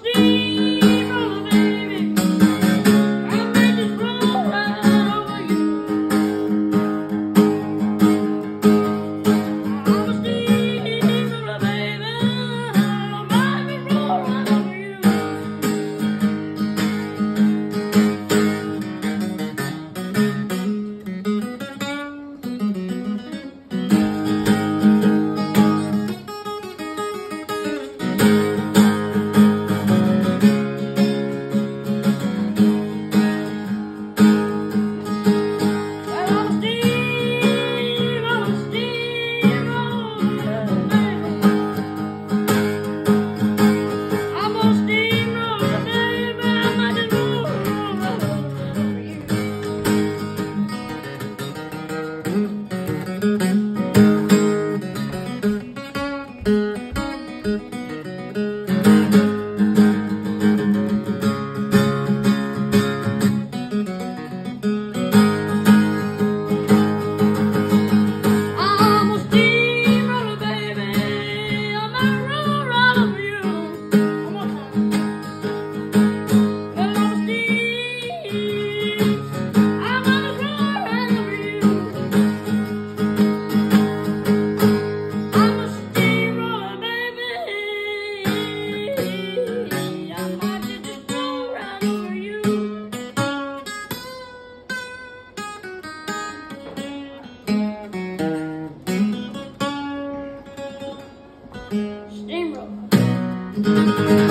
street. thank you